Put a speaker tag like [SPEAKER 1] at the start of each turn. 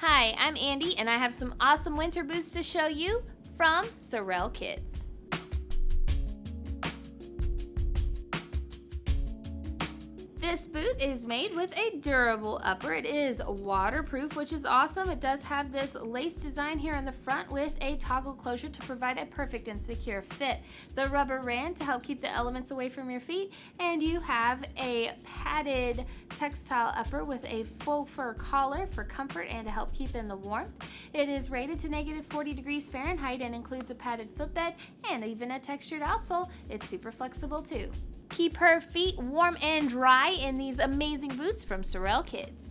[SPEAKER 1] Hi, I'm Andy and I have some awesome winter boots to show you from Sorel Kids. This boot is made with a durable upper. It is waterproof, which is awesome. It does have this lace design here on the front with a toggle closure to provide a perfect and secure fit. The rubber rand to help keep the elements away from your feet, and you have a padded textile upper with a faux fur collar for comfort and to help keep in the warmth. It is rated to negative 40 degrees Fahrenheit and includes a padded footbed and even a textured outsole. It's super flexible too. Keep her feet warm and dry in these amazing boots from Sorel Kids.